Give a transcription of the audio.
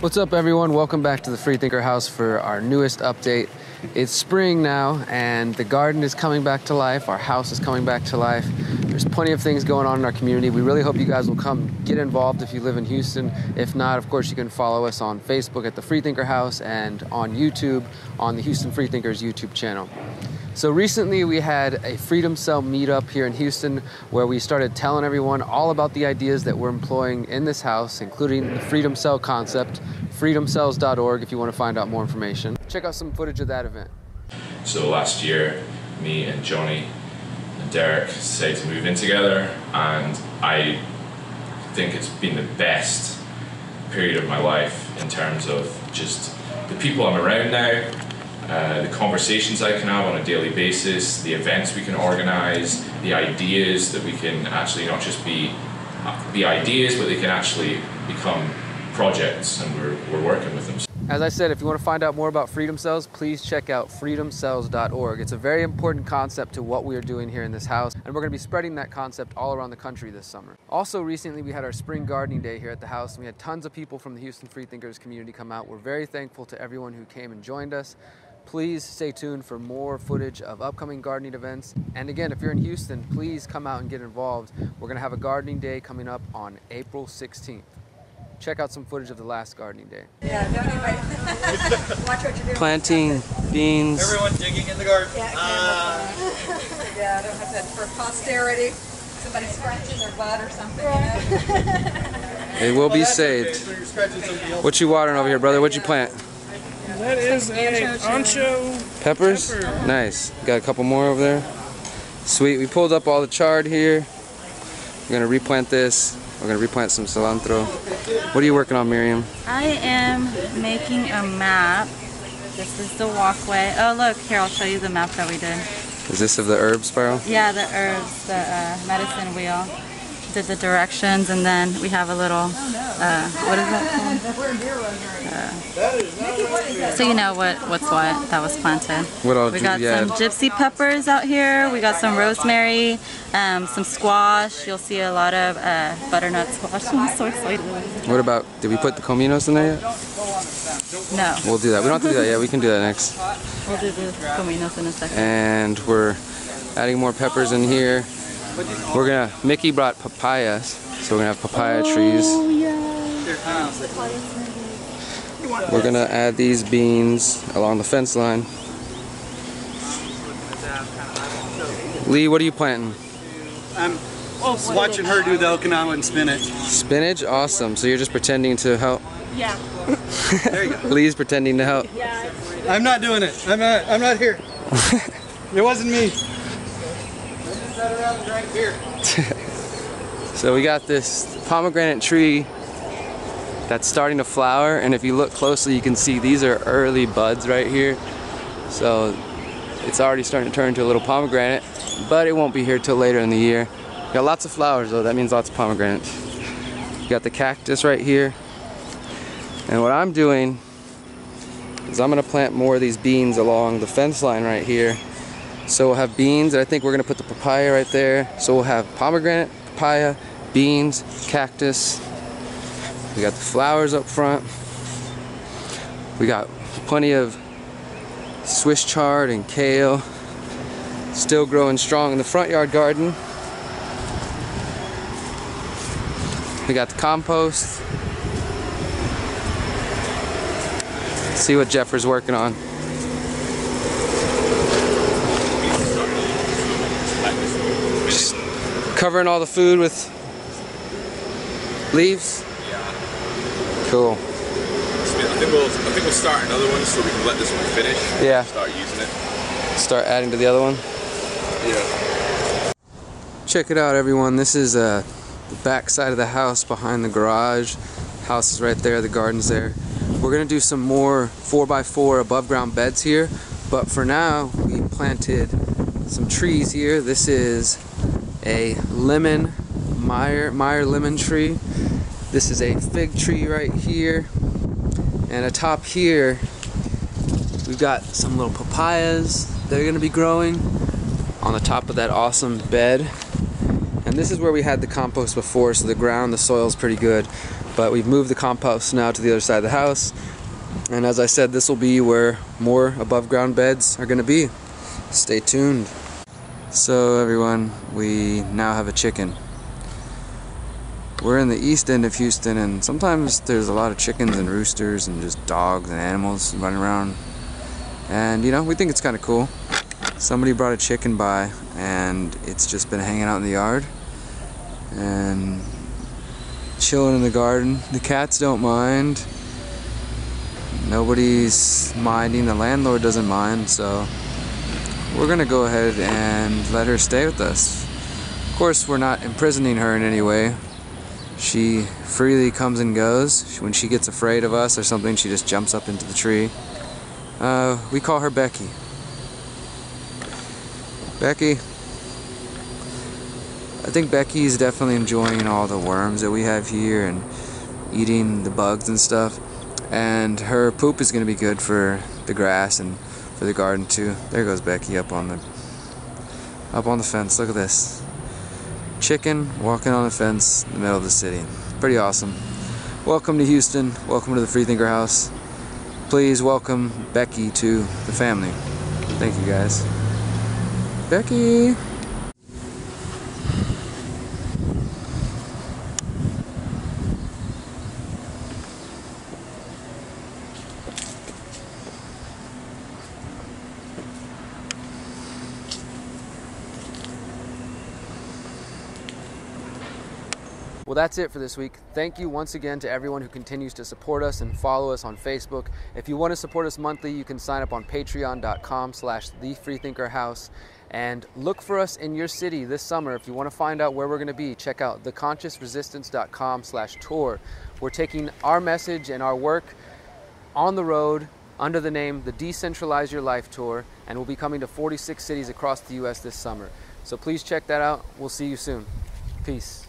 What's up, everyone? Welcome back to the Freethinker House for our newest update. It's spring now, and the garden is coming back to life. Our house is coming back to life. There's plenty of things going on in our community. We really hope you guys will come get involved if you live in Houston. If not, of course, you can follow us on Facebook at the Freethinker House and on YouTube on the Houston Freethinkers YouTube channel. So recently we had a Freedom Cell meetup here in Houston where we started telling everyone all about the ideas that we're employing in this house, including the Freedom Cell concept, freedomcells.org if you want to find out more information. Check out some footage of that event. So last year, me and Johnny and Derrick decided to move in together, and I think it's been the best period of my life in terms of just the people I'm around now, uh, the conversations I can have on a daily basis, the events we can organize, the ideas that we can actually not just be uh, be ideas, but they can actually become projects, and we're, we're working with them. As I said, if you want to find out more about Freedom Cells, please check out freedomcells.org. It's a very important concept to what we are doing here in this house, and we're going to be spreading that concept all around the country this summer. Also, recently we had our spring gardening day here at the house, and we had tons of people from the Houston Freethinkers community come out. We're very thankful to everyone who came and joined us. Please stay tuned for more footage of upcoming gardening events. And again, if you're in Houston, please come out and get involved. We're going to have a gardening day coming up on April 16th. Check out some footage of the last gardening day. Yeah, don't even watch what you're doing. Planting beans. Everyone digging in the garden. Yeah, Uh, yeah, I don't have to for posterity. Somebody scratching their butt or something. You know? It will be that's okay, saved. so you're scratching somebody else. What you watering over here, brother? What'd you plant? That is a ancho. Peppers? Pepper. Nice. Got a couple more over there. Sweet. We pulled up all the chard here. We're gonna replant this. We're gonna replant some cilantro. What are you working on, Miriam? I am making a map. This is the walkway. Oh look, here I'll show you the map that we did. Is this of the herb spiral? Yeah, the herbs, the uh, medicine wheel. Did the directions and then we have a little, uh, what is that called? Uh, so you know what what's what that was planted. What all We got you some gypsy peppers out here. We got some rosemary, um, some squash. You'll see a lot of uh, butternut squash. I'm so excited. What about, did we put the cominos in there yet? No, We'll do that. We don't have to do that yet. We can do that next. we'll do the cominos in a second. And we're adding more peppers in here. We're gonna, Mickey brought papayas. So we're gonna have papaya trees. We're gonna add these beans along the fence line. Lee, what are you planting? I'm just watching her do the Okinawan spinach. Spinach? Awesome. So you're just pretending to help? Yeah. There you go. Lee's pretending to help. Yeah. I'm not doing it. I'm not. I'm not here. it wasn't me. I just sat around and drank beer. So we got this pomegranate tree that's starting to flower and if you look closely you can see these are early buds right here. So it's already starting to turn into a little pomegranate but it won't be here till later in the year. Got lots of flowers though, that means lots of pomegranates. You got the cactus right here. And what I'm doing is I'm gonna plant more of these beans along the fence line right here. So we'll have beans, and I think we're gonna put the papaya right there. So we'll have pomegranate, papaya, beans, cactus. We got the flowers up front. We got plenty of Swiss chard and kale. Still growing strong in the front yard garden. We got the compost. See what Jeffers working on. Just covering all the food with leaves. Cool. I think we'll I think we'll start another one so we can let this one finish. Yeah. Start using it. Start adding to the other one. Yeah. Check it out, everyone. This is uh, the back side of the house behind the garage. House is right there. The garden's there. We're gonna do some more 4x4 above ground beds here, but for now we planted some trees here. This is a lemon Meyer Meyer lemon tree. This is a fig tree right here, and atop here we've got some little papayas that are gonna be growing on the top of that awesome bed. And this is where we had the compost before, so the ground, the soil is pretty good. But we've moved the compost now to the other side of the house. And as I said, this will be where more above ground beds are to be. Stay tuned. So everyone, we now have a chicken. We're in the east end of Houston and sometimes there's a lot of chickens and roosters and just dogs and animals running around. And you know, we think it's kind of cool. Somebody brought a chicken by and it's just been hanging out in the yard and chilling in the garden. The cats don't mind. Nobody's minding. The landlord doesn't mind, so we're gonna go ahead and let her stay with us. Of course, we're not imprisoning her in any way. She freely comes and goes. When she gets afraid of us or something, she just jumps up into the tree. Uh, we call her Becky. Becky. I think Becky's definitely enjoying all the worms that we have here and eating the bugs and stuff. And her poop is going to be good for the grass and for the garden too. There goes Becky up on the up on the fence. Look at this. Chicken walking on the fence in the middle of the city. Pretty awesome. Welcome to Houston. Welcome to the Freethinker House. Please welcome Becky to the family. Thank you guys. Becky. Well, that's it for this week. Thank you once again to everyone who continues to support us and follow us on Facebook. If you want to support us monthly, you can sign up on patreon.com slash the freethinker house and look for us in your city this summer. If you want to find out where we're going to be, check out theconsciousresistance.com slash tour. We're taking our message and our work on the road under the name the Decentralize Your Life Tour, and we'll be coming to 46 cities across the U.S. this summer. So please check that out. We'll see you soon. Peace.